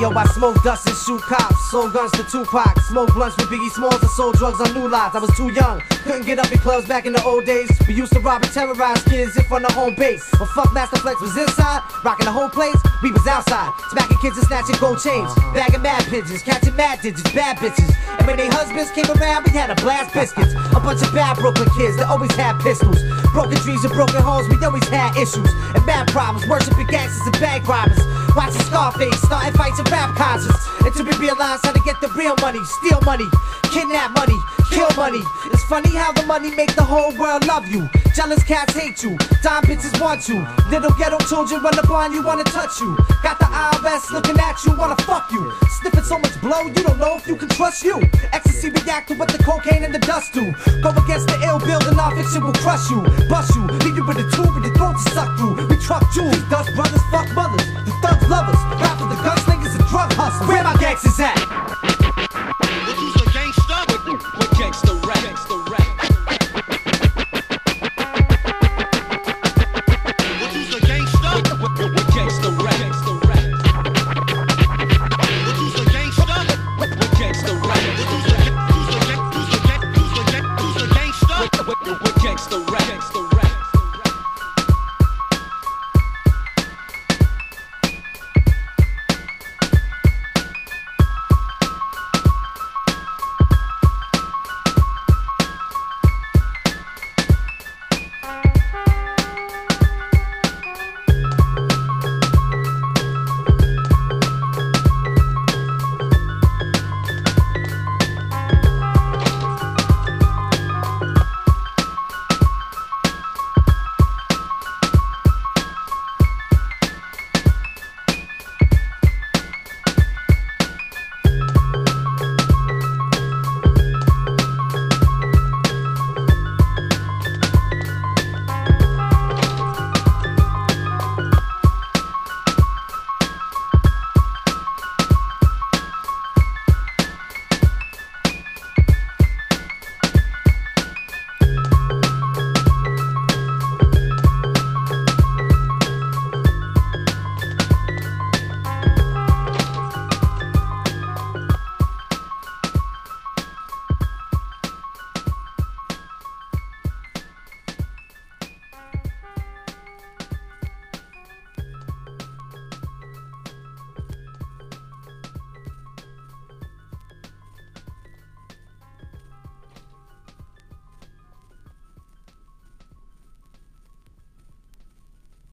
yo, I smoke dust and shoot cops. Sold guns to Tupac. Smoke blunts with Biggie Smalls and sold drugs on New Lots. I was too young. Couldn't get up in clubs back in the old days. We used to rob and terrorize kids in front of home base. But Funkmaster Flex was inside, rocking the whole place. We was outside, smacking kids and snatching gold chains. Bagging mad pigeons, catching mad digits, bad bitches. And when they husbands came around, we had a blast biscuits. A bunch of bad Brooklyn kids that always had pistols. Broken dreams and broken homes, we always had issues. And bad problems, worshiping gangsters and bank robbers. Watching Scarface, starting fights and rap concerts. Until we realized how to get the real money, steal money, kidnap money, kill money. It's funny how the money make the whole world love you. Jealous cats hate you, dime bitches want you. Little ghetto children run up on you, wanna touch you. Got the IRS looking at you, wanna fuck you. Sniffing so much blow, you don't know if you can trust you. Ecstasy react to what the cocaine and the dust do. Go against the ill building it, shit will crush you, bust you, leave you with a tube and your throat to suck through. We truck jewels, dust brothers, fuck mothers, the thugs lovers, rap for the gunslingers and drug hustlers. Where my gangsters at?